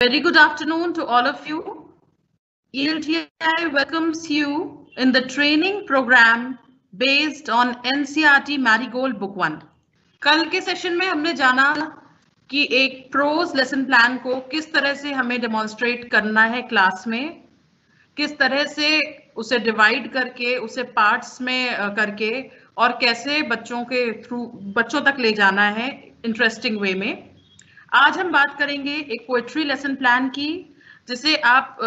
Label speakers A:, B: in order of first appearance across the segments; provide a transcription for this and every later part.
A: Very good afternoon to all of you. ELTI welcomes you in the training program based on NCRT Marigold Book 1. कल के session में हमने जाना कि एक प्रोज लेसन प्लान को किस तरह से हमें डेमोन्स्ट्रेट करना है क्लास में, किस तरह से उसे डिवाइड करके, उसे पार्ट्स में करके और कैसे बच्चों के थ्रू बच्चों तक ले जाना है इंटरेस्टिंग वे में आज हम बात करेंगे एक पोएट्री लेसन प्लान की जिसे आप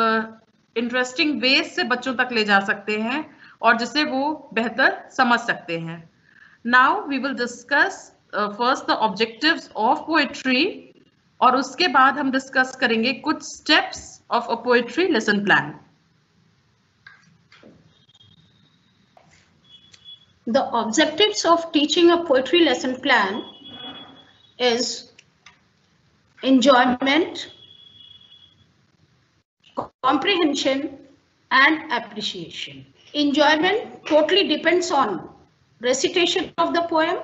A: इंटरेस्टिंग uh, वेज से बच्चों तक ले जा सकते हैं और जिसे वो बेहतर समझ सकते हैं। Now we will discuss first the objectives of poetry और उसके बाद हम डिस्कस करेंगे कुछ steps of a poetry lesson plan
B: The objectives of teaching a poetry lesson plan is enjoyment, comprehension, and appreciation. Enjoyment totally depends on recitation of the poem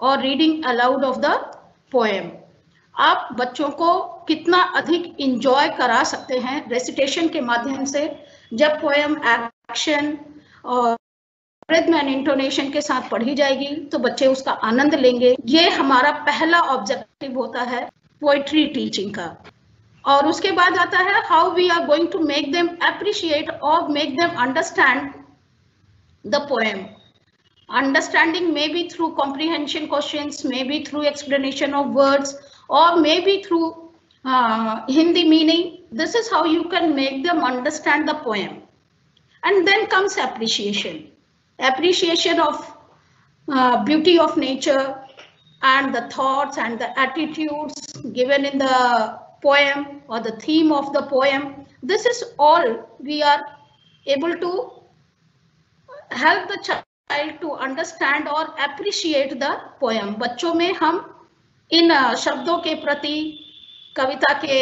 B: or reading aloud of the poem. आप बच्चों को कितना अधिक enjoy करा सकते हैं recitation के माध्यम से जब पोएम एक्शन और इंटोनेशन के साथ पढ़ी जाएगी तो बच्चे उसका आनंद लेंगे ये हमारा पहला ऑब्जेक्टिव होता है पोएट्री टीचिंग का और उसके बाद आता है how we are going to make them appreciate और make them understand the poem understanding maybe through comprehension question maybe through explanation of words और maybe through Hindi meaning this is how you can make them understand the poem and then comes appreciation appreciation of beauty of nature and the thoughts and the attitudes given in the poem or the theme of the poem. This is all we are able to help the child to understand or appreciate the poem. बच्चों में हम इन शब्दों के प्रति कविता के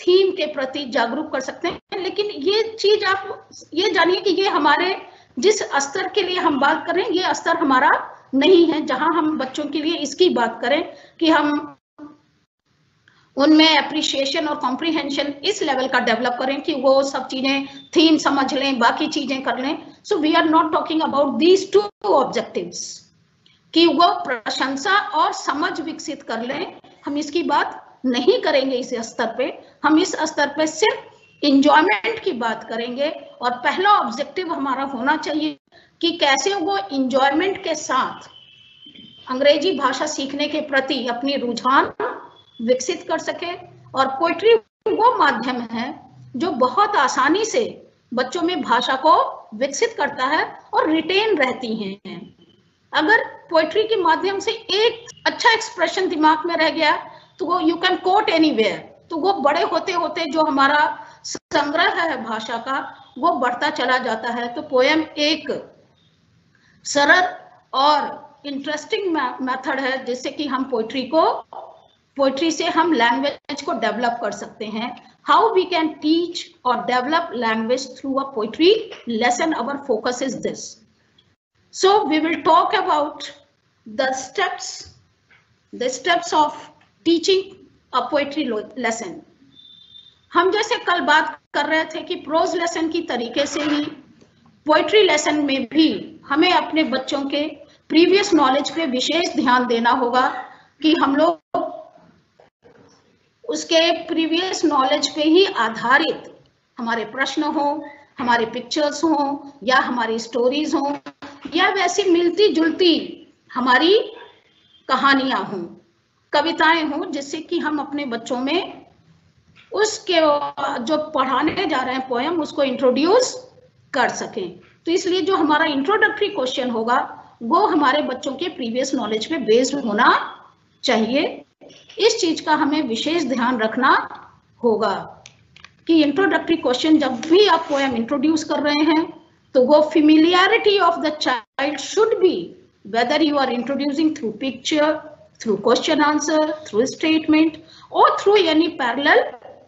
B: theme के प्रति जागरूक कर सकते हैं लेकिन ये चीज़ आप ये जानिए कि ये हमारे जिस स्तर के लिए हम बात कर रहे हैं ये स्तर हमारा नहीं है, जहाँ हम बच्चों के लिए इसकी बात करें कि हम उनमें अप्रिशिएशन और कॉम्प्रीहेंशन इस लेवल का डेवलप करें कि वो सब चीज़ें थीम समझ लें, बाकी चीज़ें कर लें। So we are not talking about these two objectives कि वो प्रशंसा और समझ विकसित कर लें। हम इसकी बात नहीं करेंगे इस स्तर पे। हम इस स्तर पे सिर्फ़ इंजॉयमेंट की बात करेंगे और पहला ऑब्जेक्टिव हमारा होना चाहिए। कि कैसे वो इंजॉयमेंट के साथ अंग्रेज़ी भाषा सीखने के प्रति अपनी रुझान विकसित कर सके और पोइट्री वो माध्यम है जो बहुत आसानी से बच्चों में भाषा को विकसित करता है और रिटेन रहती हैं। अगर पोइट्री के माध्यम से एक अच्छा एक्सप्रेशन दिमाग में रह गया तो वो यू कैन कोट एनीवेयर तो वो बड़े होते होते जो हमारा संग्रह है भाषा का, वो बढ़ता चला जाता है। तो पोएम एक सरल और इंटरेस्टिंग मेथड है, जिससे कि हम पोइट्री को पोइट्री से हम लैंग्वेज को डेवलप कर सकते हैं। हाउ वी कैन टीच और develop language through a poetry lesson our focus is this so we will talk about the steps the steps of teaching a poetry lesson हम जैसे कल बात कर रहे थे कि प्रोज लेसन की तरीके से ही पोइट्री लेसन में भी हमें अपने बच्चों के प्रीवियस नॉलेज पे विशेष ध्यान देना होगा कि हम लोग उसके प्रीवियस नॉलेज पे ही आधारित हमारे प्रश्न हो, हमारे पिक्चर्स हो, या हमारी स्टोरीज हो, या वैसी मिलती जुलती हमारी कहानियाँ हों, कविताएँ हों, जिससे कि हम अपने बच्चों में उसके जो पढ़ाने जा रहे हैं पोएम उसको इंट्रोड्यूस कर सकें। तो इसलिए जो हमारा इंट्रोडक्टरी क्वेश्चन होगा, वो हमारे बच्चों के प्रीवियस नॉलेज पे बेस्ड होना चाहिए। इस चीज़ का हमें विशेष ध्यान रखना होगा कि इंट्रोडक्टरी क्वेश्चन जब भी आप पोएम इंट्रोड्यूस कर रहे हैं तो वो familiarity of the child should be whether you are introducing through picture through question answer through statement और through any parallel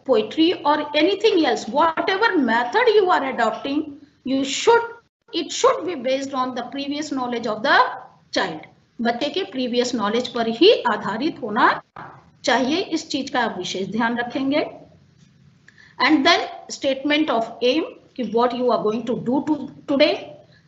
B: poetry or anything else. Whatever method you are adopting, you should it should be based on the previous knowledge of the child बच्चे के previous knowledge पर ही आधारित होना चाहिए। इस चीज़ का आप विशेष ध्यान रखेंगे। And then statement of aim कि what you are going to do today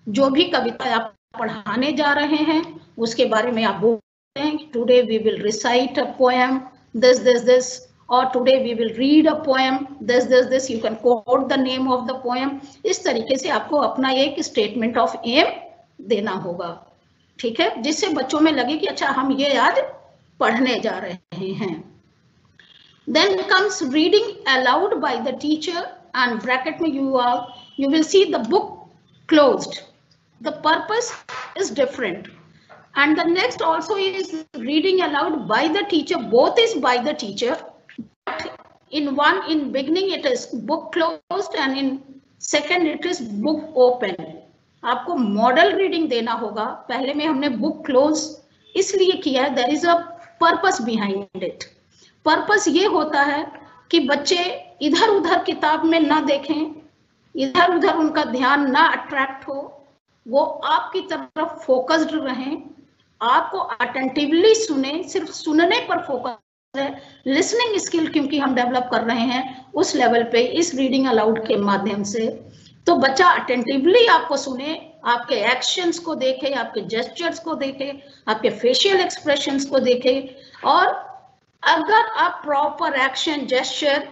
B: जो भी कविता आप पढ़ाने जा रहे हैं, उसके बारे में आप बोलते हैं today we will recite a poem this this this और today we will read a poem this this this you can quote the name of the poem इस तरीके से आपको अपना एक स्टेटमेंट ऑफ़ एम देना होगा। ठीक है? जिससे बच्चों में लगे कि अच्छा हम ये याद पढ़ने जा रहे हैं। Then comes reading aloud by the teacher and bracket में you are you will see the book close the purpose is different and the next also is reading aloud by the teacher. Both is by the teacher. In one, in beginning it is book closed and in second it is book open. आपको model reading देना होगा। पहले में हमने book close इसलिए किया है there is a purpose behind it purpose ये होता है कि बच्चे इधर उधर किताब में ना देखें इधर उधर उनका ध्यान ना अट्रैक्ट हो, वो आपकी तरफ़ फोकस्ड रहें, आपको अटेंटिवली सुने, सिर्फ़ सुनने पर फोकस लिसनिंग स्किल क्योंकि हम डेवलप कर रहे हैं, उस लेवल पे, इस रीडिंग अलाउड के माध्यम से। तो बच्चा अटेंटिवली आपको सुने, आपके एक्शंस को देखे, आपके जेस्टर्स को देखे, आपके फेशियल एक्सप्रेशंस को देखे। और अगर आप प्रॉपर एक्शन जेस्चर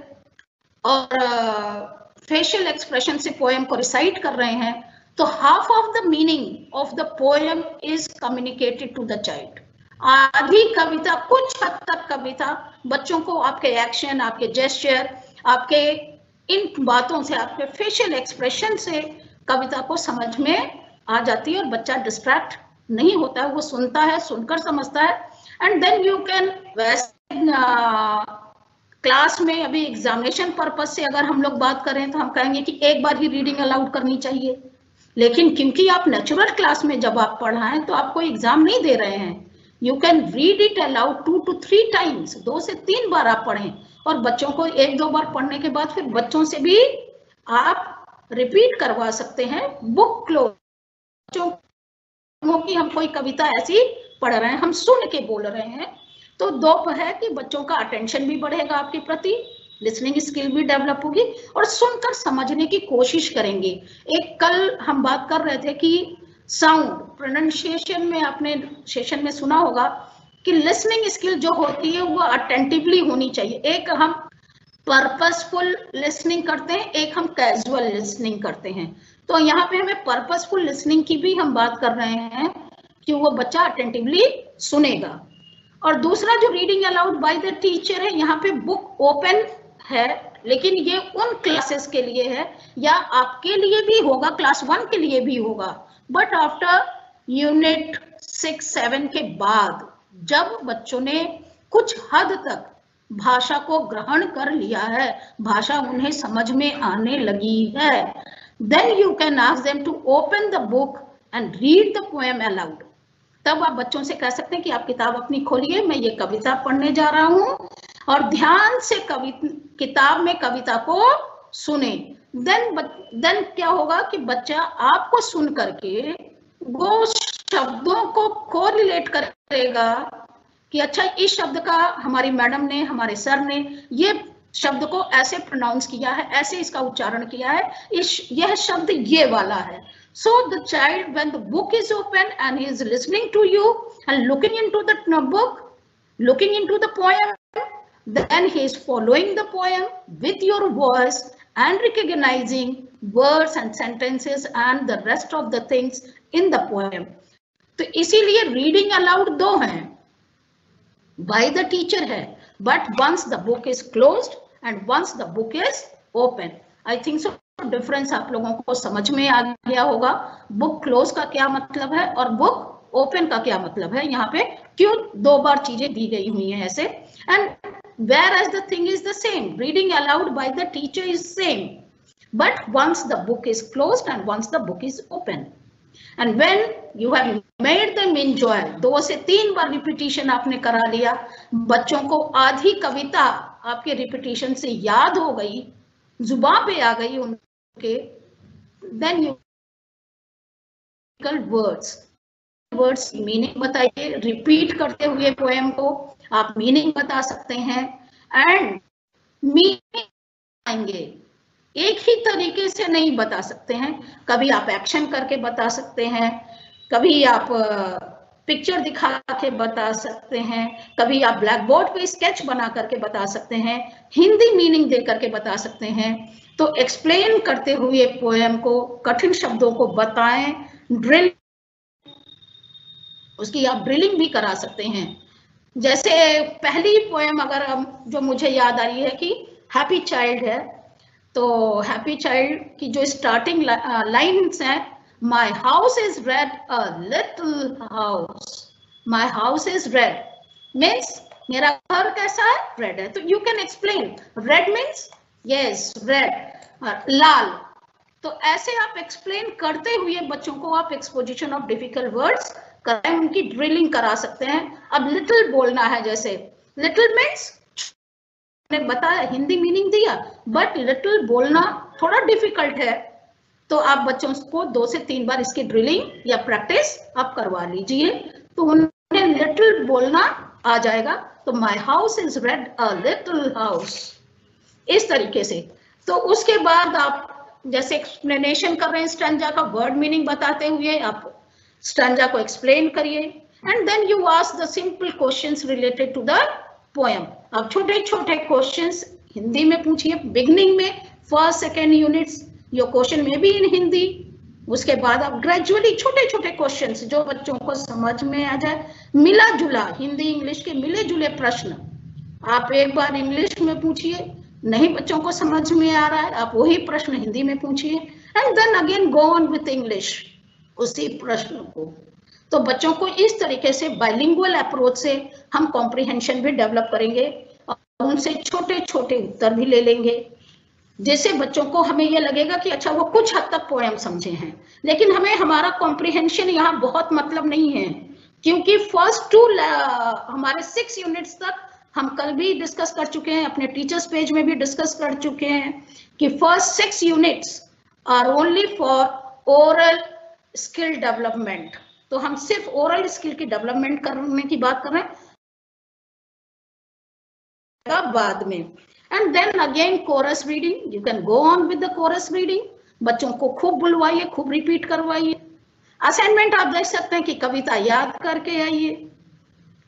B: और फेशियल एक्सप्रेशन से पोएम को रिसाइट कर रहे हैं तो half of the meaning of the poem is communicated to the child आधी कविता, कुछ हद तक कविता, बच्चों को आपके एक्शन आपके जेस्चर आपके इन बातों से, आपके फेशियल एक्सप्रेशन से कविता को समझ में आ जाती है और बच्चा डिस्ट्रैक्ट नहीं होता है। वो सुनता है, सुनकर समझता है। एंड देन यू कैन वैसे क्लास में अभी एग्जामिनेशन पर्पज से अगर हम लोग बात करें तो हम कहेंगे कि एक बार ही रीडिंग अलाउड करनी चाहिए। लेकिन क्योंकि आप नेचुरल क्लास में जब आप पढ़ाएँ तो आपको एग्ज़ाम नहीं दे रहे हैं। You can read it aloud two to three times दो से तीन बार आप पढ़ें। और बच्चों को एक दो बार पढ़ने के बाद फिर बच्चों से भी आप रिपीट करवा सकते हैं बुक क्लोज बच्चों की हम कोई कविता ऐसी पढ़ रहे हैं, हम सुन के बोल रहे हैं। तो दो है कि बच्चों का अटेंशन भी बढ़ेगा आपके प्रति लिसनिंग स्किल भी डेवलप होगी और सुनकर समझने की कोशिश करेंगे। एक कल हम बात कर रहे थे कि साउंड प्रोनाउंसिएशन में आपने सेशन में सुना होगा कि लिसनिंग स्किल जो होती है वो अटेंटिवली होनी चाहिए। एक हम पर्पसफुल लिसनिंग करते हैं, एक हम कैजुअल लिसनिंग करते हैं। तो यहाँ पे हमें पर्पसफुल लिसनिंग की भी हम बात कर रहे हैं कि वो बच्चा अटेंटिवली सुनेगा। और दूसरा जो reading aloud by the teacher है, यहाँ पे बुक ओपन है, लेकिन ये उन क्लासेस के लिए है, या आपके लिए भी होगा क्लास वन के लिए भी होगा। But after unit six seven के बाद, जब बच्चों ने कुछ हद तक भाषा को ग्रहण कर लिया है, भाषा उन्हें समझ में आने लगी है then you can ask them to open the book and read the poem aloud तब आप बच्चों से कह सकते हैं कि आप किताब अपनी खोलिए, मैं ये कविता पढ़ने जा रहा हूँ, और ध्यान से कवि, किताब में कविता को सुने। देन देन क्या होगा कि बच्चा आपको सुन करके वो शब्दों को रिलेट करेगा कि अच्छा इस शब्द का हमारी मैडम ने, हमारे सर ने ये शब्द को ऐसे प्रोनाउंस किया है, ऐसे इसका उच्चारण किया है, इस, यह शब्द ये वाला है। So the child when the book is open and is listening to you and looking into the book looking into the poem then he is following the poem with your voice and recognizing words and sentences and the rest of the things in the poem. तो इसीलिए reading aloud दो हैं by the teacher है but once the book is closed and once the book is open I think so difference आप लोगों को समझ में आ गया होगा। बुक क्लोज का क्या मतलब है और बुक ओपन का क्या मतलब है? यहाँ पे क्यों दो बार चीज़ें दी गई हुई हैं ऐसे? And whereas the thing is the same reading aloud by the teacher is same but once the book is closed and once the book is open and when you have made them enjoy दो से तीन बार repetition आपने करा लिया बच्चों को आधी कविता आपके रिपीटिशन से याद हो गई ज़ुबान पे आ गई उनके then you words words meaning बताइए रिपीट करते हुए पोएम को आप मीनिंग बता सकते हैं। एंड मीनिंग बताएँगे एक ही तरीके से नहीं बता सकते हैं। कभी आप एक्शन करके बता सकते हैं। कभी आप पिक्चर दिखा के बता सकते हैं। कभी आप ब्लैक बोर्ड पे स्केच बना करके बता सकते हैं। हिंदी मीनिंग दे करके बता सकते हैं। तो एक्सप्लेन करते हुए पोएम को, कठिन शब्दों को बताएँ। ड्रिल उसकी आप ड्रिलिंग भी करा सकते हैं। जैसे पहली पोएम अगर जो मुझे याद आ रही है कि हैप्पी चाइल्ड है तो हैप्पी चाइल्ड की जो स्टार्टिंग लाइन्स हैं my house is red a little house my house is red means मेरा घर कैसा है? रेड है। तो you can explain red means yes red लाल. तो ऐसे आप एक्सप्लेन करते हुए बच्चों को आप एक्सपोजिशन ऑफ़ डिफ़िकल्ट वर्ड्स करें उनकी ड्रिलिंग करा सकते हैं। अब लिटिल बोलना है जैसे लिटिल मीन्स ने बताया, हिंदी मीनिंग दिया बट लिटिल बोलना थोड़ा डिफ़िकल्ट है। तो आप बच्चों को दो से तीन बार इसकी ड्रिलिंग या प्रैक्टिस आप करवा लीजिए तो उन्हें लिटिल बोलना आ जाएगा। तो my house is red a little house इस तरीके से। तो उसके बाद आप, जैसे एक्सप्लेनेशन कर रहे हैं स्टंजा का वर्ड मीनिंग बताते हुए आप स्टंजा को एक्सप्लेन करिए and then you ask the simple questions related to the poem अब छोटे छोटे क्वेश्चंस हिंदी में पूछिए बिगनिंग में first second units your question में भी इन हिंदी उसके बाद आप ग्रेजुअली छोटे छोटे क्वेश्चंस जो बच्चों को समझ में आ जाए मिला जुला हिंदी इंग्लिश के मिले जुले प्रश्न, आप एक बार इंग्लिश में पूछिए, नहीं बच्चों को समझ में आ रहा है, आप वही प्रश्न हिंदी में पूछिए and then again go on with English उसी प्रश्न को। तो बच्चों को इस तरीके से बाइलिंगुअल अप्रोच से हम कॉम्प्रिहेंशन भी डेवलप करेंगे और उनसे छोटे छोटे उत्तर भी ले लेंगे। जैसे बच्चों को हमें यह लगेगा कि अच्छा वो कुछ हद तक पोएम समझे हैं, लेकिन हमें हमारा कॉम्प्रिहेंशन यहाँ बहुत मतलब नहीं है, क्योंकि फ़र्स्ट टू हमारे सिक्स यूनिट्स तक हम कल भी डिस्कस कर चुके हैं, अपने टीचर्स पेज में भी डिस्कस कर चुके हैं कि first six units are only for oral skill development तो हम सिर्फ़ ओरल स्किल की डेवलपमेंट करने की बात कर रहे हैं। बाद में। And then again chorus reading you can go on with the chorus reading बच्चों को खूब बुलवाइए, खूब रिपीट करवाइए। असाइनमेंट आप देख सकते हैं कि कविता याद करके आइए।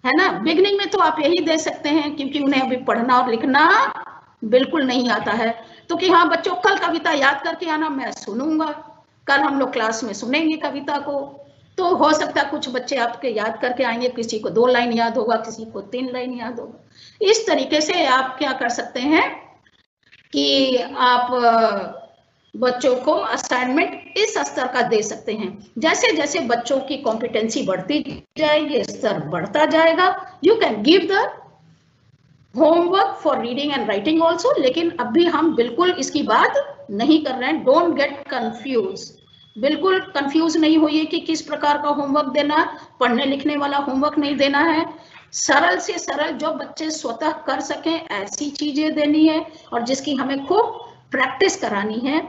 B: है ना? बिगनिंग में तो आप यही दे सकते हैं, क्योंकि उन्हें अभी पढ़ना और लिखना बिल्कुल नहीं आता है। तो कि हाँ बच्चों, कल कविता याद करके आना, मैं सुनूँगा। कल हम लोग क्लास में सुनेंगे कविता को। तो हो सकता है कुछ बच्चे आपके याद करके आएँगे, किसी को दो लाइन याद होगा, किसी को तीन लाइन याद होगा। इस तरीके से आप क्या कर सकते हैं कि आप बच्चों को असाइनमेंट इस स्तर का दे सकते हैं। जैसे जैसे बच्चों की कॉम्पिटेंसी बढ़ती जाएगी, स्तर बढ़ता जाएगा। You can give the homework for reading and writing also लेकिन अभी हम बिल्कुल इसकी बात नहीं कर रहे हैं। डोंट गेट कंफ्यूज बिल्कुल कंफ्यूज नहीं होइए कि किस प्रकार का होमवर्क देना, पढ़ने लिखने वाला होमवर्क नहीं देना है। सरल से सरल जो बच्चे स्वतः कर सकें, ऐसी चीज़ें देनी है और जिसकी हमें खूब प्रैक्टिस करानी है।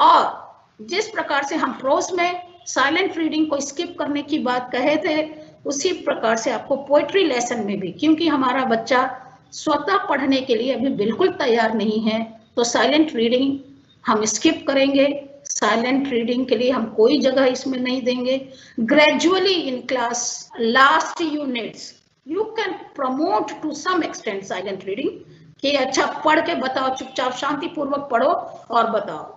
B: और जिस प्रकार से हम प्रोज में साइलेंट रीडिंग को स्किप करने की बात कहे थे, उसी प्रकार से आपको पोएट्री लेसन में भी, क्योंकि हमारा बच्चा स्वतः पढ़ने के लिए अभी बिल्कुल तैयार नहीं है तो साइलेंट रीडिंग हम स्किप करेंगे। साइलेंट रीडिंग के लिए हम कोई जगह इसमें नहीं देंगे। Gradually in class last units you can promote to some extent silent reading कि अच्छा पढ़ के बताओ, चुपचाप शांति पूर्वक पढ़ो और बताओ।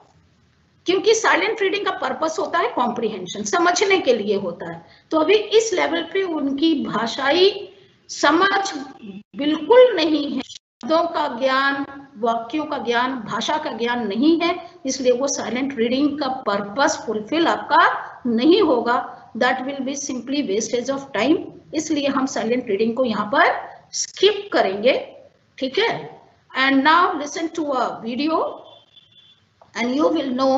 B: क्योंकि साइलेंट रीडिंग का पर्पस होता है कॉम्प्रिहेंशन समझने के लिए होता है। तो अभी इस लेवल पे उनकी भाषाई समझ बिल्कुल नहीं है। शब्दों का ज्ञान, वाक्यों का ज्ञान, भाषा का ज्ञान नहीं है, इसलिए वो साइलेंट रीडिंग का पर्पस फुलफिल आपका नहीं होगा। That will be simply wastage of time इसलिए हम साइलेंट रीडिंग को यहाँ पर स्किप करेंगे। ठीक है? And now listen to a video you will know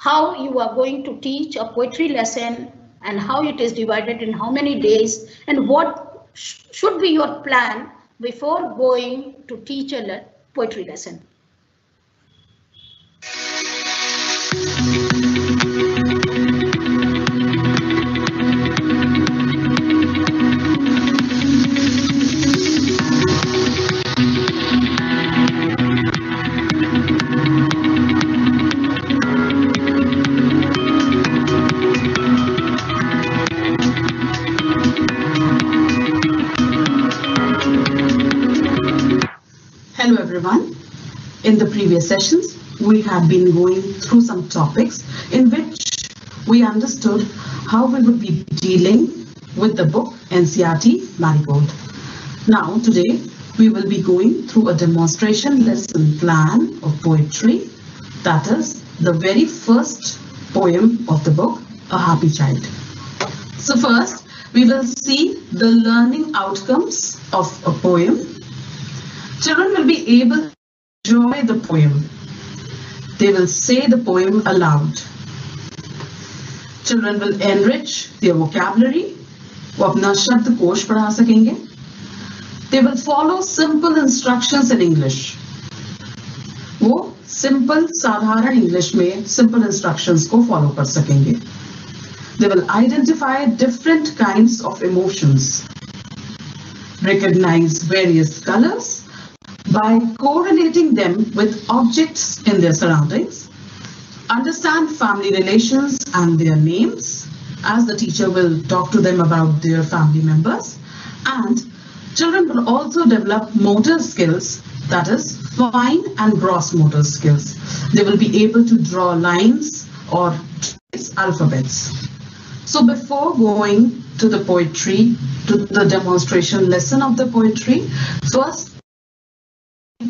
B: how you are going to teach a poetry lesson and how it is divided in how many days and what sh, should be your plan before going to teach a poetry lesson.
A: Previous sessions, we had been going through some topics in which we understood how we would be dealing with the book NCRT Marigold. Now, today, we will be going through a demonstration lesson plan of poetry, that is the very first poem of the book, A Happy Child. So first, we will see the learning outcomes of a poem. Children will be able enjoy the poem. They will say the poem aloud. Children will enrich their vocabulary. वो अपना शब्द कोश पढ़ा सकेंगे They will follow simple instructions in English. वो simple साधारण English में simple instructions को फॉलो कर सकेंगे They will identify different kinds of emotions, recognize various colors by correlating them with objects in their surroundings, understand family relations and their names as the teacher will talk to them about their family members and children will also develop motor skills that is fine and gross motor skills. They will be able to draw lines or trace alphabets. So before going to the poetry, to the demonstration lesson of the poetry, first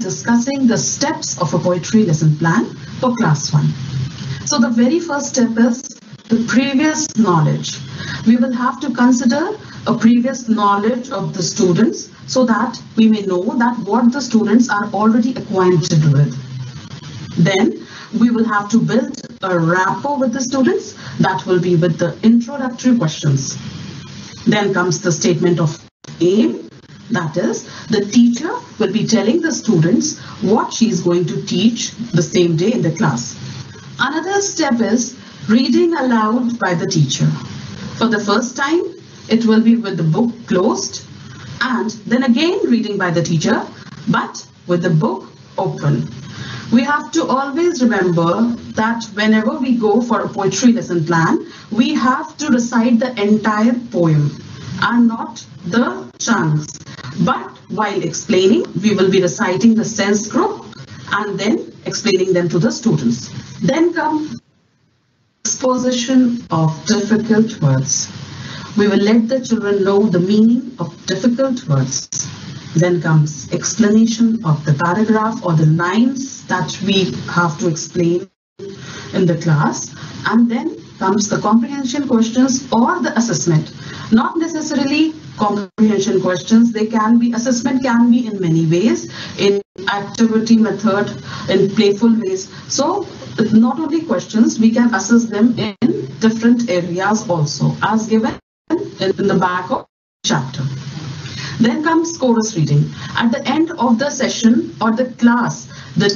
A: discussing the steps of a poetry lesson plan for class 1. So the very first step is the previous knowledge. We will have to consider a previous knowledge of the students so that we may know that what the students are already acquainted with. Then we will have to build a rapport with the students that will be with the introductory questions. Then comes the statement of aim. That is, the teacher will be telling the students what she is going to teach the same day in the class. Another step is reading aloud by the teacher. For the first time, it will be with the book closed and then again reading by the teacher, but with the book open. We have to always remember that whenever we go for a poetry lesson plan, we have to recite the entire poem and not the chunks. But while explaining, we will be reciting the sense group and then explaining them to the students. Then come exposition of difficult words. We will let the children know the meaning of difficult words. Then comes explanation of the paragraph or the lines that we have to explain in the class. And then comes the comprehension questions or the assessment. Not necessarily comprehension questions. They can be, assessment can be in many ways, in activity method, in playful ways. So not only questions, we can assess them in different areas also as given in the back of chapter. Then comes chorus reading. At the end of the session or the class, the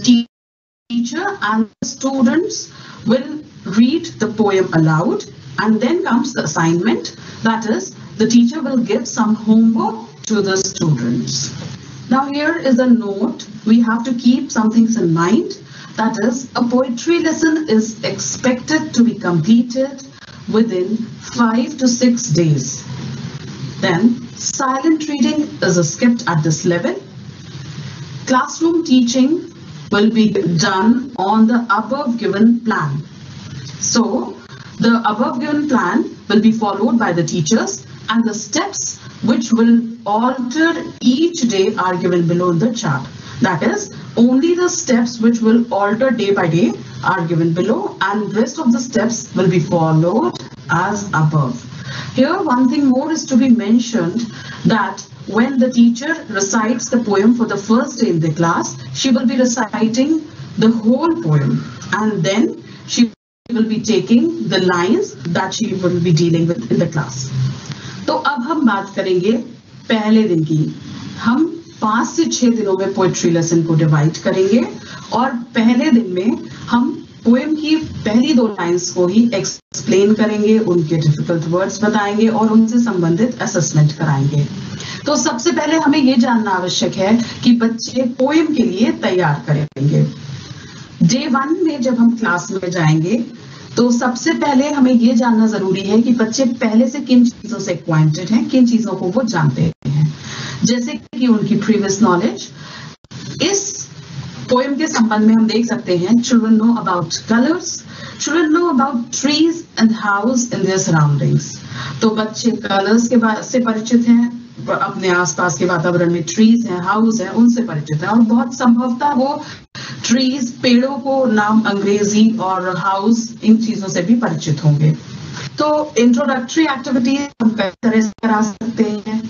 A: teacher and the students will read the poem aloud and then comes the assignment. That is, the teacher will give some homework to the students. Now here is a note. We have to keep some things in mind. That is, a poetry lesson is expected to be completed within five to six days. Then silent reading is skipped at this level. Classroom teaching will be done on the above given plan. So the above given plan will be followed by the teachers and the steps which will alter each day are given below the chart. That is, only the steps which will alter day by day are given below and rest of the steps will be followed as above. Here one thing more is to be mentioned that when the teacher recites the poem for the first day in the class, she will be reciting the whole poem and then she will be taking the lines that she will be dealing with in the class. तो अब हम बात करेंगे पहले दिन की। हम पाँच से छह दिनों में पोएट्री लेसन को डिवाइड करेंगे और पहले दिन में हम पोएम की पहली दो लाइंस को ही एक्सप्लेन करेंगे, उनके डिफ़िकल्ट वर्ड्स बताएँगे और उनसे संबंधित असेसमेंट कराएँगे। तो सबसे पहले हमें ये जानना आवश्यक है कि बच्चे पोएम के लिए तैयार करेंगे। डे वन में जब हम क्लास में जाएँगे तो सबसे पहले हमें ये जानना ज़रूरी है कि बच्चे पहले से किन चीज़ों से एक्वाइंटेड हैं, किन चीज़ों को वो जानते हैं। जैसे कि उनकी प्रीवियस नॉलेज इस
C: पोएम के संबंध में हम देख सकते हैं children know about colours children know about trees and house in their surroundings तो बच्चे कलर्स के से परिचित हैं, अपने आसपास के वातावरण में ट्रीज हैं हाउस हैं, उनसे परिचित है। और बहुत संभवतः वो ट्रीज पेड़ों को नाम अंग्रेज़ी और हाउस इन चीज़ों से भी परिचित होंगे। तो इंट्रोडक्टरी एक्टिविटीज़ हम तरह से करा सकते हैं।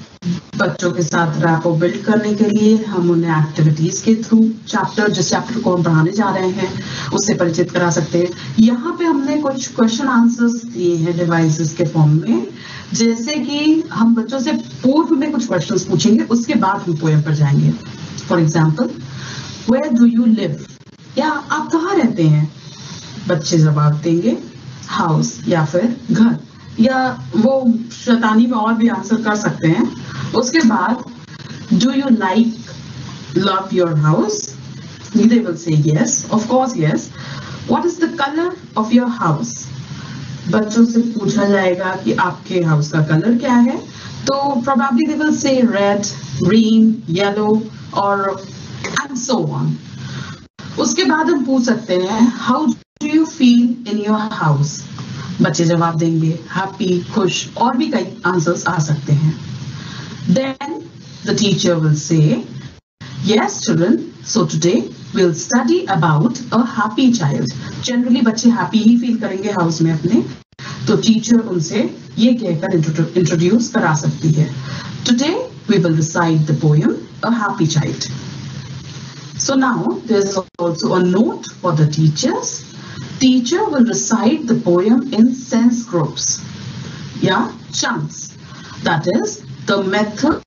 C: बच्चों के साथ रैपो बिल्ड करने के लिए हम उन्हें एक्टिविटीज़ के थ्रू चैप्टर जिस चैप्टर को हम पढ़ाने जा रहे हैं, उससे परिचित करा सकते हैं। यहाँ पे हमने कुछ क्वेश्चन आंसर्स दिए हैं डिवाइसेस के फॉर्म में। जैसे कि हम बच्चों से पूर्व में कुछ क्वेश्चंस पूछेंगे, उसके बाद हम पोएम पर जाएँगे। For example where do you live या आप कहाँ रहते हैं? बच्चे जवाब देंगे हाउस या फिर घर। या वो शैतानी में और भी आंसर कर सकते हैं। उसके बाद do you like love your house they will say yes, of course yes. What is the color of your house? बच्चों से पूछा जाएगा कि आपके हाउस का कलर क्या है। तो probably they will say red, green, yellow और एंड सो ऑन उसके बाद हम पूछ सकते हैं how do you feel in your house बच्चे जवाब देंगे हैप्पी खुश, और भी कई आंसर्स आ सकते हैं। Then the teacher will say yes children so today will study about a happy child generally बच्चे हैप्पी ही फील करेंगे हाउस में अपने। तो टीचर उनसे ये कहकर इंट्रोड्यूस करा सकती है। Today we will decide the poem a happy child so now there's also a note for the teachers. Teacher will recite the poem in sense groups. Yeah, chunks. That is the method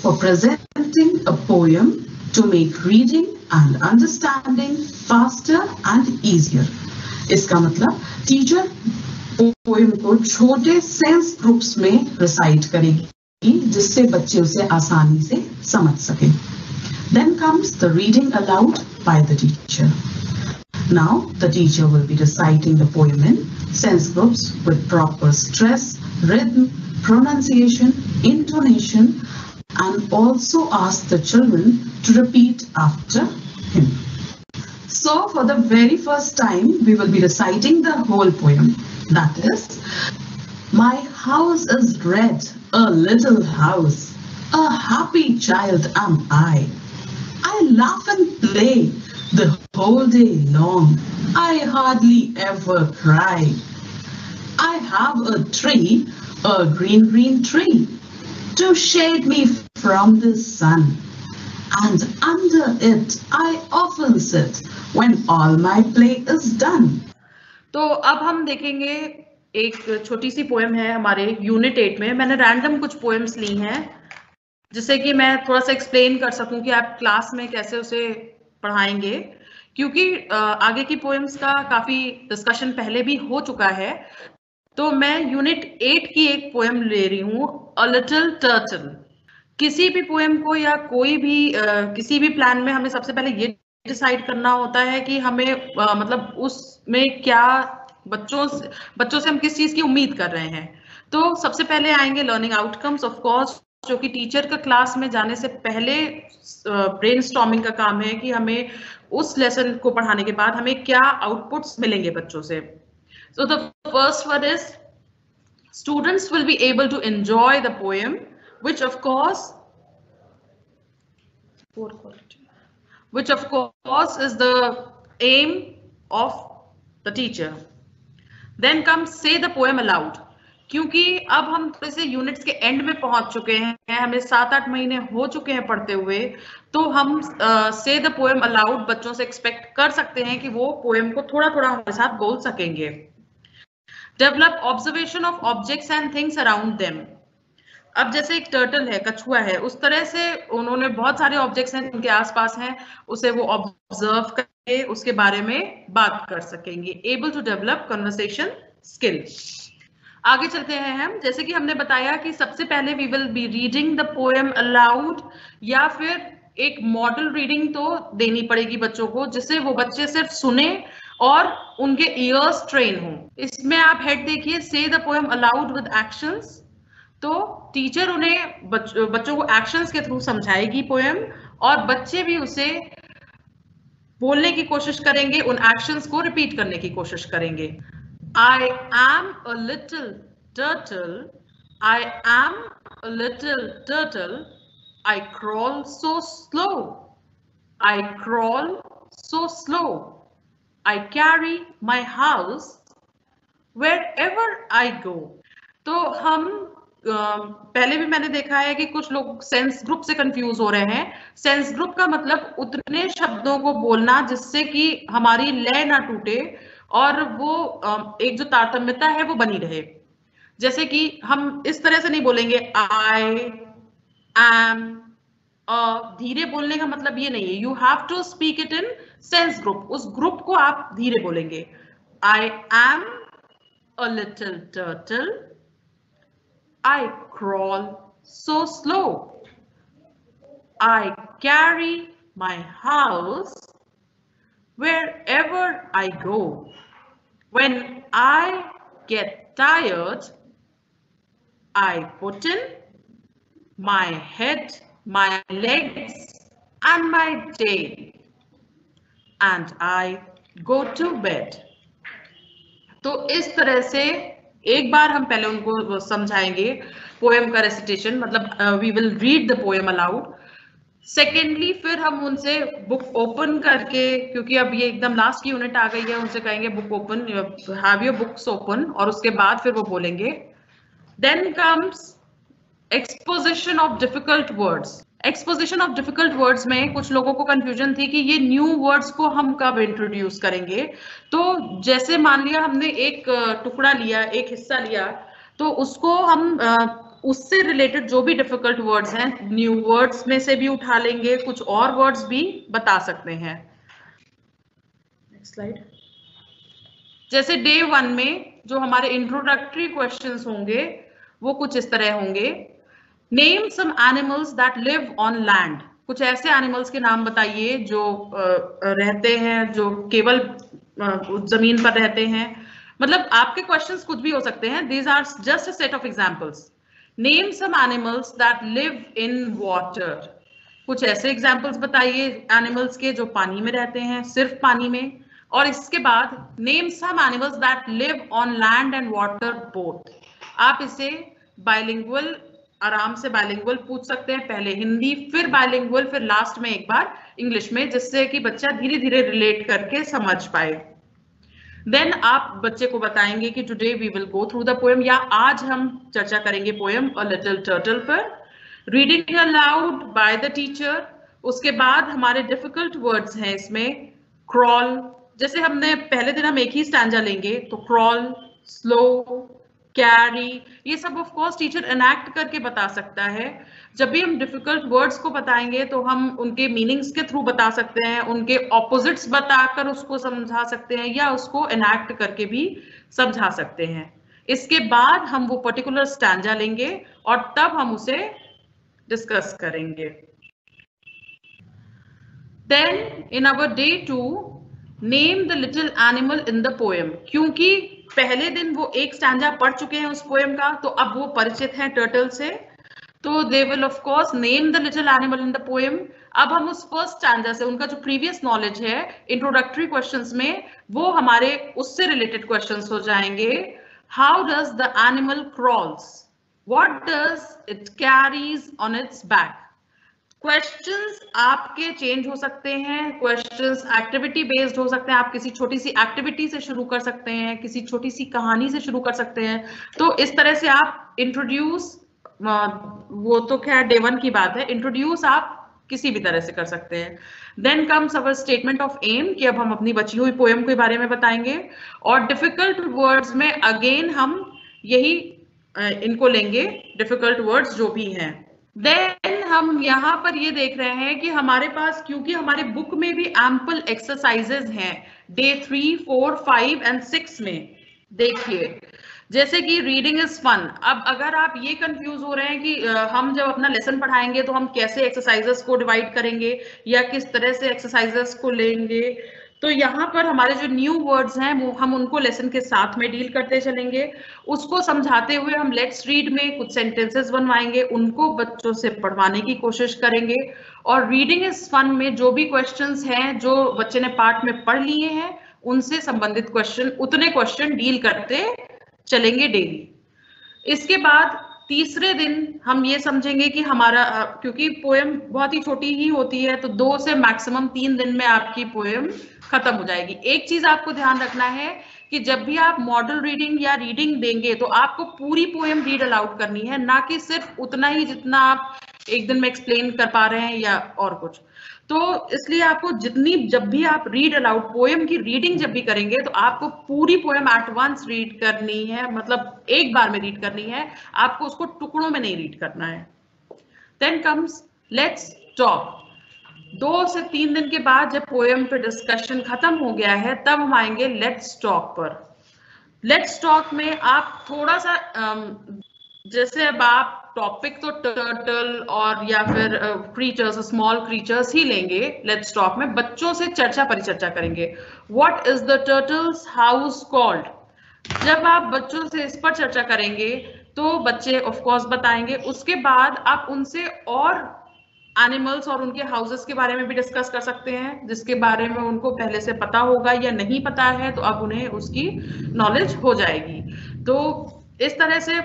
C: for presenting a poem to make reading and understanding faster and easier. इसका मतलब teacher poem को छोटे sense groups में recite करेगी जिससे बच्चे उसे आसानी से समझ सकें then comes the reading aloud by the teacher. Now the teacher will be reciting the poem in sense groups with proper stress, rhythm, pronunciation, intonation and also ask the children to repeat after him. So for the very first time we will be reciting the whole poem. That is, my house is red, a little house, a happy child am I. I laugh and play the whole day long. I hardly ever cry. I have a tree, a green, green tree, to shade me from the sun. And under it I often sit when all my play is done.
A: तो अब हम देखेंगे एक छोटी सी poem है हमारे unit eight में मैंने रैंडम कुछ पोएम्स ली हैं जिससे कि मैं थोड़ा सा एक्सप्लेन कर सकूँ कि आप क्लास में कैसे उसे पढ़ाएँगे क्योंकि आगे की पोएम्स का काफ़ी डिस्कशन पहले भी हो चुका है। तो मैं यूनिट एट की एक पोएम ले रही हूँ अ लिटिल टर्टल किसी भी पोएम को या कोई भी uh, किसी भी प्लान में हमें सबसे पहले ये डिसाइड करना होता है कि हमें uh, मतलब उसमें क्या बच्चों से बच्चों से हम किस चीज़ की उम्मीद कर रहे हैं। तो सबसे पहले आएँगे लर्निंग आउटकम्स ऑफ़ कोर्स जो कि टीचर का क्लास में जाने से पहले ब्रेन स्टॉमिंग का काम है कि हमें उस लेसन को पढ़ाने के बाद हमें क्या आउटपुट्स मिलेंगे बच्चों से। So the first word is students will be able to enjoy the poem which of course for quality which of course is the aim of the teacher then come say the poem allowed क्योंकि अब हम थोड़े से units के and में पहुँच चुके हैं, हमें सात आठ महीने हो चुके हैं पढ़ते हुए तो हम से द पोएम अलाउड बच्चों से एक्सपेक्ट कर सकते हैं कि वो पोएम को थोड़ा थोड़ा हमारे साथ बोल सकेंगे। Develop observation of objects and things around them अब जैसे एक टर्टल है, कछुआ है, उस तरह से उन्होंने बहुत सारे ऑब्जेक्ट्स हैं उनके आसपास हैं, उसे वो ऑब्ज़र्व करके उसके बारे में बात कर सकेंगे। Able to develop conversation skills आगे चलते हैं हम। जैसे कि हमने बताया कि सबसे पहले we will be reading the poem aloud या फिर एक मॉडल रीडिंग तो देनी पड़ेगी बच्चों को जिससे वो बच्चे सिर्फ़ सुने और उनके ईयर्स ट्रेन हो। इसमें आप हेड देखिए say the poem aloud with actions तो टीचर उन्हें बच, बच्चों को एक्शंस के थ्रू समझाएगी पोएम और बच्चे भी उसे बोलने की कोशिश करेंगे उन एक्शंस को रिपीट करने की कोशिश करेंगे। Am a little turtle I am a little turtle I crawl so slow I crawl so slow I carry my house wherever I go तो हम पहले भी मैंने देखा है कि कुछ लोग सेंस ग्रुप से कंफ्यूज हो रहे हैं। सेंस ग्रुप का मतलब उतने शब्दों को बोलना जिससे कि हमारी लय ना टूटे। और वो एक जो तारतम्यता है, वो बनी रहे। जैसे कि हम इस तरह से नहीं बोलेंगे आई एम धीरे बोलने का मतलब ये नहीं है। You have to speak it in sense group उस ग्रुप को आप धीरे बोलेंगे। I am a little turtle I crawl so slow I carry my house wherever I go. When I get tired, I put in my head, my legs, and my tail, and I go to bed. तो इस तरह से एक बार हम पहले उनको समझाएँगे poem का रेसिटेशन मतलब we will read the poem aloud secondly फिर हम उनसे बुक ओपन करके, क्योंकि अब ये एकदम लास्ट की यूनिट आ गई है, उनसे कहेंगे book open have your books open और उसके बाद फिर वो बोलेंगे। Then comes exposition of difficult words exposition of difficult words में कुछ लोगों को कंफ्यूजन थी कि ये न्यू वर्ड्स को हम कब इंट्रोड्यूस करेंगे। तो जैसे मान लिया हमने एक टुकड़ा लिया, एक हिस्सा लिया तो उसको हम उससे रिलेटेड जो भी डिफ़िकल्ट वर्ड्स हैं न्यू वर्ड्स में से भी उठा लेंगे कुछ और वर्ड्स भी बता सकते हैं। स्लाइड जैसे डे वन में जो हमारे इंट्रोडक्टरी क्वेश्चंस होंगे वो कुछ इस तरह होंगे। Name some animals that live on land कुछ ऐसे एनिमल्स के नाम बताइए जो रहते हैं जो केवल ज़मीन पर रहते हैं। मतलब आपके क्वेश्चंस कुछ भी हो सकते हैं। These are just a set of examples name some animals that live in water कुछ ऐसे एग्जाम्पल्स बताइए एनिमल्स के जो पानी में रहते हैं, सिर्फ़ पानी में। और इसके बाद name some animals that live on land and water both आप इसे बायलिंगुअल आराम से बायलिंगुअल पूछ सकते हैं। पहले हिंदी, फिर बायलिंगुअल फिर लास्ट में एक बार इंग्लिश में, जिससे कि बच्चा धीरे धीरे रिलेट करके समझ पाए। देन आप बच्चे को बताएँगे कि today we will go through the poem या आज हम चर्चा करेंगे पोएम अ लिटिल टर्टल पर। Reading aloud by the teacher उसके बाद हमारे डिफ़िकल्ट वर्ड्स हैं इसमें क्रॉल जैसे हमने पहले दिन हम एक ही स्टैंडा लेंगे तो क्रॉल स्लो कैरी ये सब ऑफ़ कोर्स टीचर एनैक्ट करके बता सकता है। जब भी हम डिफ़िकल्ट वर्ड्स को बताएँगे तो हम उनके मीनिंग्स के थ्रू बता सकते हैं, उनके ऑपोजिट्स बताकर उसको समझा सकते हैं या उसको एनैक्ट करके भी समझा सकते हैं। इसके बाद हम वो पर्टिकुलर स्टैंडा लेंगे और तब हम उसे डिस्कस करेंगे। Then in our day two name the little animal in the poem क्योंकि पहले दिन वो एक स्टैंडा पढ़ चुके हैं उस पोएम का तो अब वो परिचित हैं टर्टल से। तो they will of course name the little animal in the poem अब हम उस फ़र्स्ट स्टैंडा से, उनका जो प्रीवियस नॉलेज है इंट्रोडक्टरी क्वेश्चंस में, वो हमारे उससे रिलेटेड क्वेश्चंस हो जाएँगे। How does the animal crawls what does it carries on its back questions आपके चेंज हो सकते हैं क्वेश्चंस एक्टिविटी बेस्ड हो सकते हैं, आप किसी छोटी सी एक्टिविटी से शुरू कर सकते हैं, किसी छोटी सी कहानी से शुरू कर सकते हैं। तो इस तरह से आप इंट्रोड्यूस वो तो खैर डे वन की बात है इंट्रोड्यूस आप किसी भी तरह से कर सकते हैं। Then comes our statement of aim कि अब हम अपनी बची हुई पोएम के बारे में बताएँगे। और डिफ़िकल्ट वर्ड्स में अगेन हम यही इनको लेंगे डिफ़िकल्ट वर्ड्स जो भी हैं। देन हम यहाँ पर ये देख रहे हैं कि हमारे पास, क्योंकि हमारे बुक में भी एम्पल एक्सरसाइजेस हैं day three four five and six में, देखिए। जैसे कि रीडिंग इज़ फन अब अगर आप ये कंफ्यूज हो रहे हैं कि हम जब अपना लेसन पढ़ाएँगे तो हम कैसे एक्सरसाइजेस को डिवाइड करेंगे या किस तरह से एक्सरसाइजेस को लेंगे तो यहाँ पर हमारे जो न्यू वर्ड्स हैं, वो हम उनको लेसन के साथ में डील करते चलेंगे। उसको समझाते हुए हम लेट्स रीड में कुछ सेंटेंसेस बनवाएँगे, उनको बच्चों से पढ़वाने की कोशिश करेंगे। और रीडिंग इज़ फन में जो भी क्वेश्चंस हैं, जो बच्चे ने पार्ट में पढ़ लिए हैं, उनसे संबंधित क्वेश्चन उतने क्वेश्चन डील करते चलेंगे डेली इसके बाद तीसरे दिन हम ये समझेंगे कि हमारा क्योंकि पोएम बहुत ही छोटी ही होती है तो दो से मैक्सिमम तीन दिन में आपकी पोएम खत्म हो जाएगी। एक चीज़ आपको ध्यान रखना है कि जब भी आप मॉडल रीडिंग या रीडिंग देंगे तो आपको पूरी पोएम रीड अलाउड करनी है, ना कि सिर्फ़ उतना ही जितना आप एक दिन में एक्सप्लेन कर पा रहे हैं या और कुछ। तो इसलिए आपको जितनी, जब भी आप रीड अलाउड पोएम की रीडिंग जब भी करेंगे तो आपको पूरी पोएम एट वंस रीड करनी है मतलब एक बार में रीड करनी है। आपको उसको टुकड़ों में नहीं रीड करना है। देन कम्स लेट्स टॉक दो से तीन दिन के बाद जब पोएम पे डिस्कशन खत्म हो गया है, तब हम आएँगे लेट्स टॉक पर। लेट्स टॉक में आप थोड़ा सा जैसे अब आप टॉपिक तो टर्टल और या फिर क्रीचर्स स्मॉल क्रीचर्स ही लेंगे लेट्स टॉक में, बच्चों से चर्चा परिचर्चा करेंगे। What is the turtle's house called जब आप बच्चों से इस पर चर्चा करेंगे तो बच्चे ऑफ़ कोर्स बताएँगे। उसके बाद आप उनसे और एनिमल्स और उनके हाउसेस के बारे में भी डिस्कस कर सकते हैं, जिसके बारे में उनको पहले से पता होगा या नहीं पता है तो अब उन्हें उसकी नॉलेज हो जाएगी। तो इस तरह से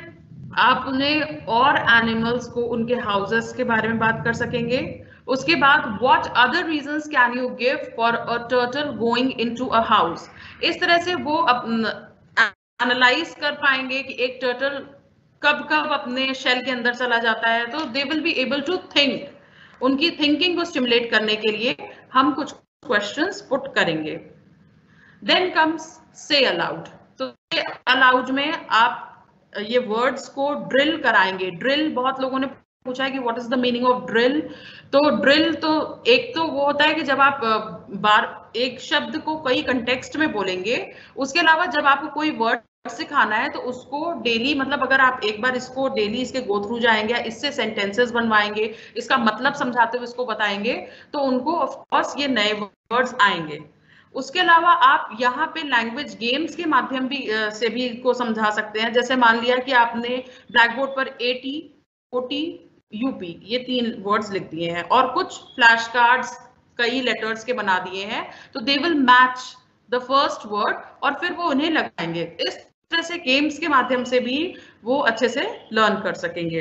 A: आप उन्हें और एनिमल्स को उनके हाउसेस के बारे में बात कर सकेंगे। उसके बाद what other reasons can you give for a turtle going into a house इस तरह से वो एनालाइज कर पाएँगे कि एक टर्टल कब कब अपने शेल के अंदर चला जाता है तो they will be able to think उनकी थिंकिंग को स्टिमुलेट करने के लिए हम कुछ क्वेश्चंस पुट करेंगे। देन कम्स से अलाउड तो अलाउड में आप, ये वर्ड्स को ड्रिल कराएँगे। ड्रिल बहुत लोगों ने पूछा है कि what is the meaning of drill तो ड्रिल तो एक तो वो होता है कि जब आप बार, एक शब्द को कई कंटेक्स्ट में बोलेंगे, उसके अलावा जब आपको कोई वर्ड सिखाना है तो उसको डेली मतलब अगर आप एक बार इसको डेली इसके गो थ्रू जाएँगे इससे सेंटेंसेस बनवाएँगे, इसका मतलब समझाते हुए इसको बताएँगे तो उनको ऑफकोर्स ये नए वर्ड्स आएँगे। उसके अलावा आप यहाँ पे लैंग्वेज गेम्स के माध्यम भी से भी को समझा सकते हैं। जैसे मान लिया कि आपने ब्लैक बोर्ड पर A T O T U P ये तीन वर्ड्स लिख दिए हैं और कुछ फ्लैश कार्ड्स कई लेटर्स के बना दिए हैं। तो they will match the first word और फिर वो उन्हें लगाएँगे। इस तरह से गेम्स के माध्यम से भी वो अच्छे से लर्न कर सकेंगे।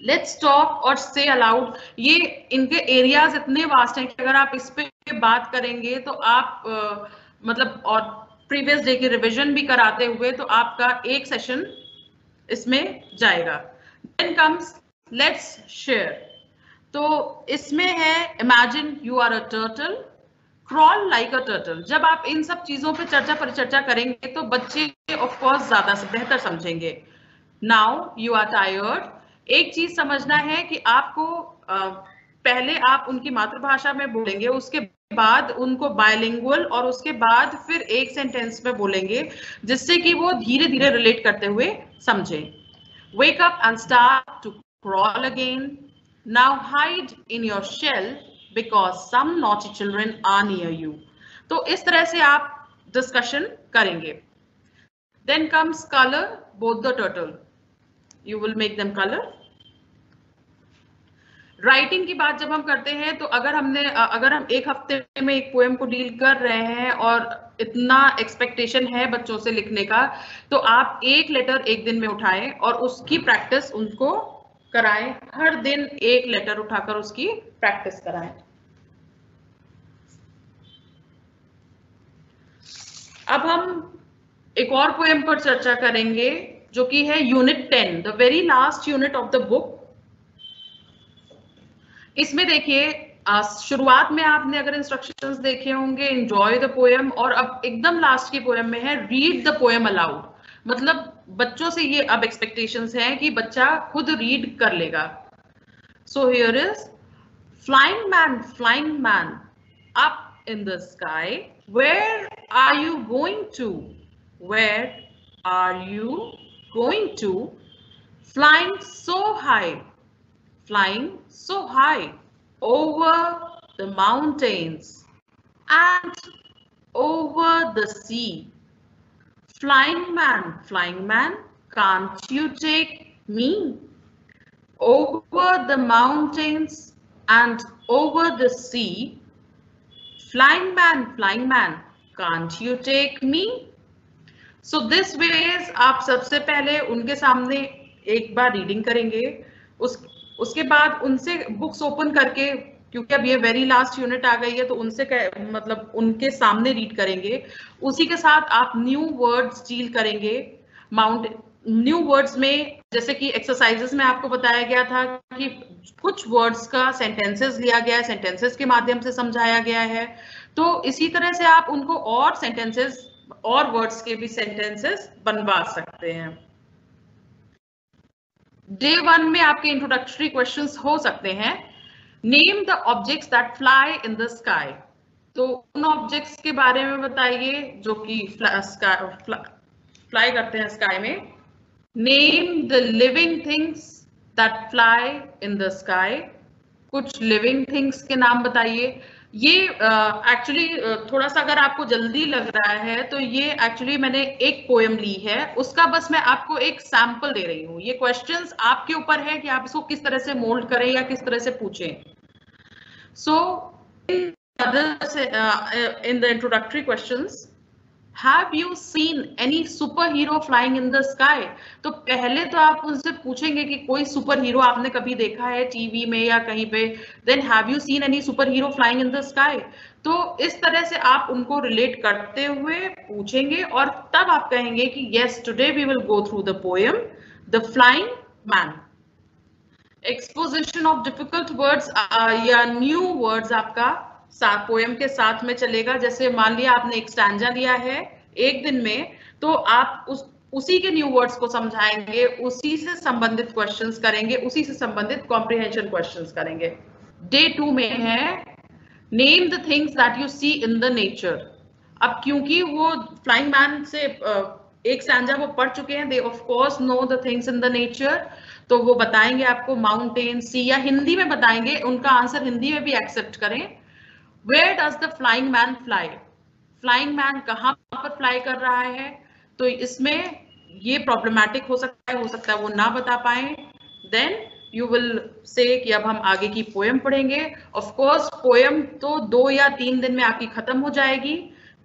A: लेट्स टॉक और से अलाउड ये इनके एरियाज़ इतने वास्ट हैं कि अगर आप इस पे बात करेंगे तो आप आ, मतलब और प्रीवियस डे की रिविजन भी कराते हुए तो आपका एक सेशन इसमें जाएगा। देन कम्स लेट्स शेयर तो इसमें है imagine you are a turtle crawl like a turtle जब आप इन सब चीज़ों पे चर्चा परिचर्चा करेंगे तो बच्चे ऑफ़ कोर्स ज़्यादा से बेहतर समझेंगे। नाउ यू आर टायर्ड एक चीज़ समझना है कि आपको पहले आप उनकी मातृभाषा में बोलेंगे, उसके बाद उनको बायलिंगुअल और उसके बाद फिर एक सेंटेंस में बोलेंगे, जिससे कि वो धीरे धीरे रिलेट करते हुए समझे। Wake up and start to crawl again now hide in your shell because some naughty children are near you तो इस तरह से आप डिस्कशन करेंगे। Then comes colour both the turtle you will make them colour writing की बात जब हम करते हैं तो अगर हमने अगर हम एक हफ़्ते में एक पोएम को डील कर रहे हैं और इतना एक्सपेक्टेशन है बच्चों से लिखने का तो आप एक लेटर एक दिन में उठाएँ और उसकी प्रैक्टिस उनको कराएँ। हर दिन एक लेटर उठाकर उसकी प्रैक्टिस कराएँ। अब हम एक और पोएम पर चर्चा करेंगे, जो कि है unit ten the very last unit of the book इसमें देखिए शुरुआत में आपने अगर इंस्ट्रक्शंस देखे होंगे एंजॉय द पोएम और अब एकदम लास्ट की पोएम में है रीड द पोएम अलाउड मतलब बच्चों से ये अब एक्सपेक्टेशंस हैं कि बच्चा खुद रीड कर लेगा. So here is flying man flying man up in the sky where are you going to? Where are you going to? Flying so high. Flying so high. Over the mountains and over the sea. Flying man, flying man, can't you take me? Over the mountains and over the sea. Flying man, flying man, can't you take me? So this ways आप सबसे पहले उनके सामने एक बार reading करेंगे। उस, उसके बाद उनसे बुक्स ओपन करके, क्योंकि अब ये वेरी लास्ट यूनिट आ गई है तो उनसे मतलब उनके सामने रीड करेंगे। उसी के साथ आप न्यू वर्ड्स डील करेंगे। माउंट न्यू वर्ड्स में, जैसे कि एक्सरसाइजेस में आपको बताया गया था कि कुछ वर्ड्स का सेंटेंसेस लिया गया है सेंटेंसेस के माध्यम से समझाया गया है। तो इसी तरह से आप उनको और सेंटेंसेस और वर्ड्स के भी सेंटेंसेस बनवा सकते हैं। डे वन में आपके इंट्रोडक्टरी क्वेश्चंस हो सकते हैं। Name the objects that fly in the sky तो उन ऑब्जेक्ट्स के बारे में बताइए जो कि फ्लाई करते हैं स्काई में। Name the living things that fly in the sky कुछ लिविंग थिंग्स के नाम बताइए। ये एक्चुअली uh, थोड़ा सा अगर आपको जल्दी लग रहा है तो ये एक्चुअली मैंने एक पोएम ली है। उसका बस मैं आपको एक सैंपल दे रही हूँ। ये क्वेश्चंस आपके ऊपर है कि आप इसको किस तरह से मोल्ड करें या किस तरह से पूछें। So in the introductory in questions, have you seen any superhero flying in the sky? तो पहले तो आप उनसे पूछेंगे कि कोई सुपर हीरो आपने कभी देखा है टीवी में या कहीं पे? Then have you seen any superhero flying in the sky तो इस तरह से आप उनको रिलेट करते हुए पूछेंगे और तब आप कहेंगे कि yes today we will go through the poem the flying man exposition of difficult words या न्यू वर्ड्स आपका पोएम के साथ में चलेगा। जैसे मान लिया आपने एक स्टैंडा लिया है एक दिन में तो आप उस, उसी के न्यू वर्ड्स को समझाएँगे, उसी से संबंधित क्वेश्चंस करेंगे, उसी से संबंधित कॉम्प्रिहेंशन क्वेश्चंस करेंगे। डे टू में है name the things that you see in the nature अब क्योंकि वो फ्लाइंग मैन से एक स्टैंडा वो पढ़ चुके हैं they of course know the things in the nature तो वो बताएँगे आपको माउंटेन सी या हिंदी में बताएँगे, उनका आंसर हिंदी में भी एक्सेप्ट करें। Where does the flying man fly flying man कहाँ पर फ्लाई कर रहा है? तो इसमें ये प्रॉब्लमैटिक हो सकता है, हो सकता है वो ना बता पाए। देन यू विल से कि अब हम आगे की पोएम पढ़ेंगे। ऑफ़ कोर्स पोएम तो दो या तीन दिन में आपकी खत्म हो जाएगी।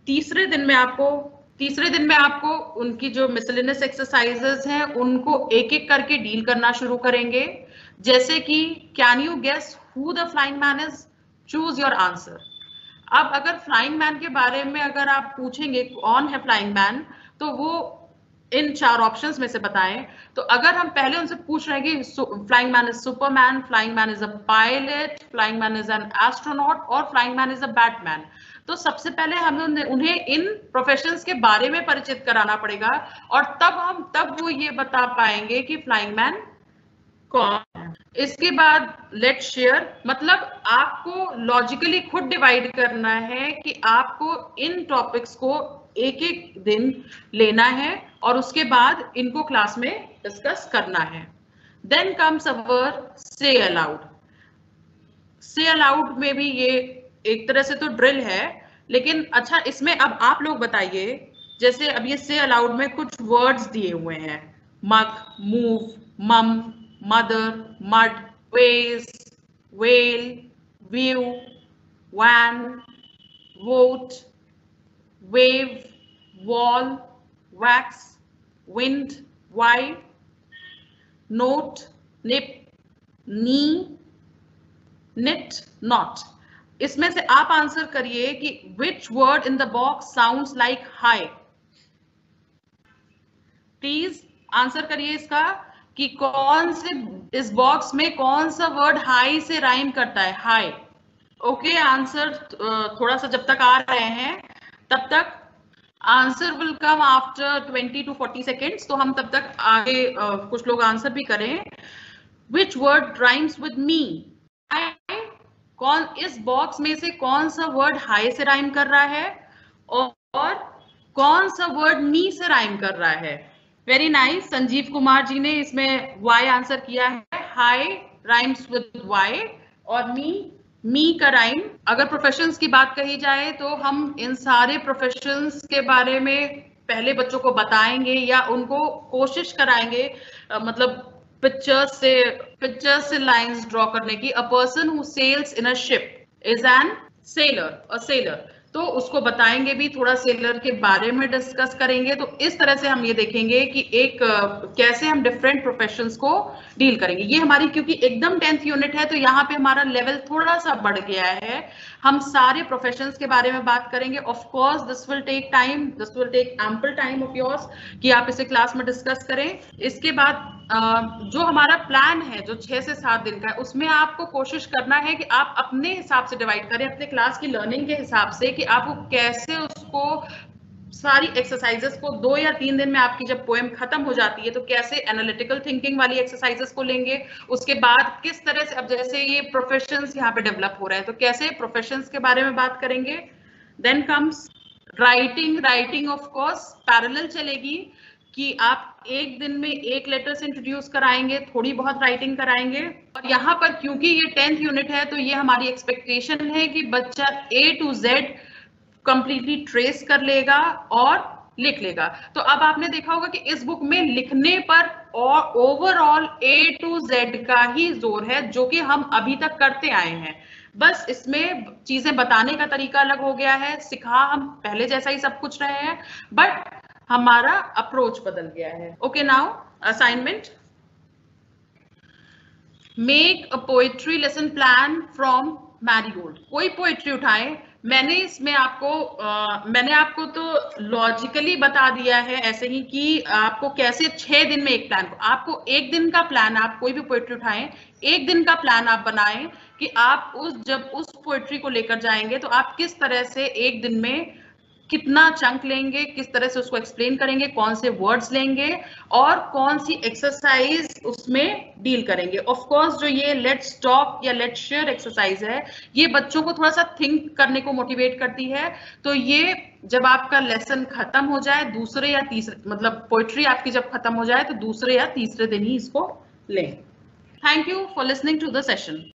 A: तीसरे दिन में आपको, तीसरे दिन में आपको उनकी जो मिसलिनस एक्सरसाइजेस हैं, उनको एक एक करके डील करना शुरू करेंगे। जैसे कि can you guess who the flying man is choose your answer अब अगर फ्लाइंग मैन के बारे में अगर आप पूछेंगे, कौन है फ्लाइंग मैन तो वो इन चार ऑप्शंस में से बताएँ। तो अगर हम पहले उनसे पूछ रहे हैं कि flying man is Superman flying man is a pilot flying man is an astronaut और flying man is a Batman तो सबसे पहले हमें उन्हें इन प्रोफेशंस के बारे में परिचित कराना पड़ेगा और तब हम, तब वो ये बता पाएँगे कि फ्लाइंग मैन कौन? इसके बाद लेट शेयर मतलब आपको लॉजिकली खुद डिवाइड करना है कि आपको इन टॉपिक्स को एक एक दिन लेना है और उसके बाद इनको क्लास में डिस्कस करना है। देन कम्स अवर से अलाउड से अलाउड में भी ये एक तरह से तो ड्रिल है, लेकिन अच्छा इसमें अब आप लोग बताइए, जैसे अब ये से अलाउड में कुछ वर्ड्स दिए हुए हैं। Muck move mum mother mud wedge well view van vote wave wall wax wind why note nip knee knit not इसमें से आप आंसर करिए कि which word in the box sound like high please answer करिए इसका। कि कौन से इस बॉक्स में कौन सा वर्ड हाई से राइम करता है? हाई ओके आंसर थोड़ा सा जब तक आ रहे हैं तब तक answer will come after 20 to 40 seconds तो हम तब तक आगे uh, कुछ लोग आंसर भी करें। Which word rhymes with me कौन इस बॉक्स में से कौन सा वर्ड हाई से राइम कर रहा है? और, कौन सा वर्ड नी से राइम कर रहा है? Very nice. संजीव कुमार जी ने इसमें वाई आंसर किया है. हाई राइम्स विद वाई और मी मी का राइम अगर प्रोफेशंस की बात कही जाए तो हम इन सारे प्रोफेशंस के बारे में पहले बच्चों को बताएँगे या उनको कोशिश कराएँगे मतलब पिक्चर्स से पिक्चर्स से लाइंस ड्रॉ करने की. A person who sells in a ship is an seller a seller तो उसको बताएँगे भी, थोड़ा सेलर के बारे में डिस्कस करेंगे तो इस तरह से हम ये देखेंगे कि एक कैसे हम डिफरेंट प्रोफेशंस को डील करेंगे। ये हमारी, क्योंकि एकदम टेंथ यूनिट है तो यहाँ पे हमारा लेवल थोड़ा सा बढ़ गया है। हम सारे प्रोफेशंस के बारे में बात करेंगे। Of course this will take time this will take ample time of yours कि आप इसे क्लास में डिस्कस करें। इसके बाद जो हमारा प्लान है, जो छह से सात दिन का है, उसमें आपको कोशिश करना है कि आप अपने हिसाब से डिवाइड करें, अपने क्लास की लर्निंग के हिसाब से कि आपको कैसे उसको सारी एक्सरसाइजेस को दो या तीन दिन में आपकी जब पोएम खत्म हो जाती है तो कैसे एनालिटिकल थिंकिंग वाली एक्सरसाइजेस को लेंगे, उसके बाद किस तरह से, अब जैसे ये प्रोफेशंस यहाँ पे डेवलप हो रहे हैं तो कैसे प्रोफेशंस के बारे में बात करेंगे? Then comes writing writing of course parallel चलेगी कि आप एक दिन में एक लेटर से इंट्रोड्यूस कराएँगे, थोड़ी बहुत राइटिंग कराएँगे। और यहाँ पर क्योंकि ये टेंथ यूनिट है तो ये हमारी एक्सपेक्टेशन है कि बच्चा A to Z completely trace कर लेगा और लिख लेगा। तो अब आपने देखा होगा कि इस बुक में लिखने पर और ओवरऑल ए टू जेड का ही ज़ोर है, जो कि हम अभी तक करते आए हैं। बस इसमें चीज़ें बताने का तरीका अलग हो गया है, सिखा हम पहले जैसा ही सब कुछ रहे हैं बट हमारा अप्रोच बदल गया है। Okay now assignment make a poetry lesson plan from Marigold कोई पोएट्री उठाए मैंने इसमें आपको आ, मैंने आपको तो लॉजिकली बता दिया है ऐसे ही कि आपको कैसे छह दिन में एक प्लान को आपको एक दिन का प्लान आप कोई भी पोइट्री उठाएँ एक दिन का प्लान आप बनाएँ कि आप उस जब उस पोइट्री को लेकर जाएँगे तो आप किस तरह से एक दिन में कितना चंक लेंगे, किस तरह से उसको एक्सप्लेन करेंगे, कौन से वर्ड्स लेंगे और कौन सी एक्सरसाइज उसमें डील करेंगे। ऑफ़ कोर्स जो ये लेट स्टॉप या लेट शेयर एक्सरसाइज है, ये बच्चों को थोड़ा सा थिंक करने को मोटिवेट करती है। तो ये जब आपका लेसन खत्म हो जाए, दूसरे या तीसरे मतलब पोइट्री आपकी जब खत्म हो जाए तो दूसरे या तीसरे दिन ही इसको लें। Thank you for listening to the session